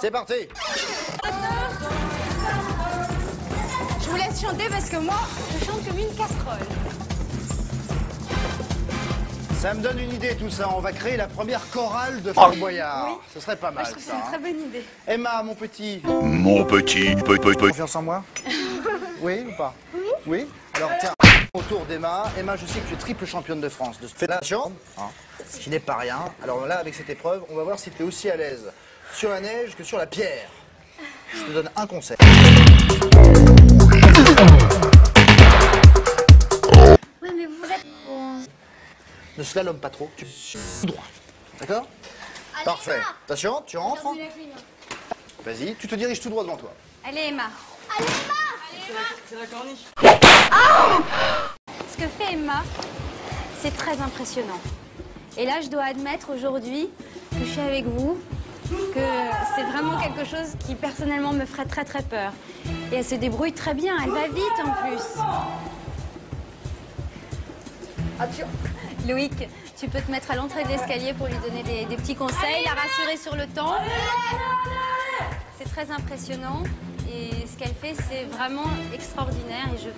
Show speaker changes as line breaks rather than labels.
C'est parti
Je vous laisse chanter parce que moi, je chante comme une casserole.
Ça me donne une idée tout ça. On va créer la première chorale de Fort Boyard.
Oui.
Ce serait pas
Moi,
mal
je trouve que c'est une
hein.
très bonne idée.
Emma, mon petit,
Mon petit, petit, petit.
confiance en moi? Oui ou pas? Oui? Alors tiens, autour d'Emma. Emma, je sais que tu es triple championne de France de fellation, hein, ce qui n'est pas rien. Alors là, avec cette épreuve, on va voir si tu es aussi à l'aise sur la neige que sur la pierre. Je te donne un conseil.
Ouais, mais vous êtes...
Ne slalom pas trop, tu tout droit. D'accord Parfait. Attention, tu rentres. Vas-y, tu te diriges tout droit devant toi.
Allez, Emma. Ce que fait Emma, c'est très impressionnant. Et là, je dois admettre aujourd'hui que je suis avec vous, que c'est vraiment quelque chose qui personnellement me ferait très très peur. Et elle se débrouille très bien, elle va vite en plus. Loïc, tu peux te mettre à l'entrée de l'escalier pour lui donner des, des petits conseils, la rassurer sur le temps. C'est très impressionnant et ce qu'elle fait, c'est vraiment extraordinaire et je